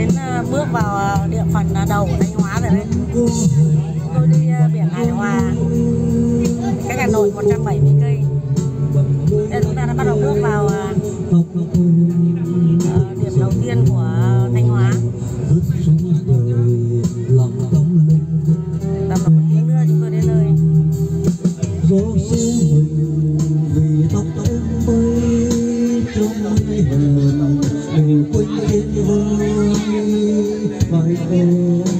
đến ờ, bước vào ờ, địa phần ờ, đầu của Thanh Hóa rồi đấy tôi đi biển Hải Hòa, cách Hà Nội 170 cây. Đây chúng ta đã bắt đầu bước vào phải không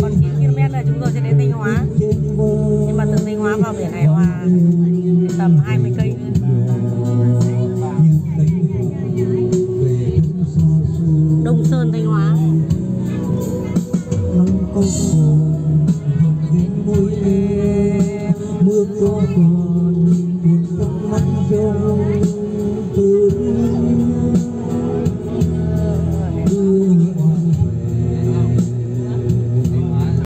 còn 9 km là chúng tôi sẽ đến Thanh Hóa. Nhưng mà từ Thanh Hóa vào biển Hải Hòa tầm 20 cây Đông Sơn, Thanh Hóa. Nắng có mưa có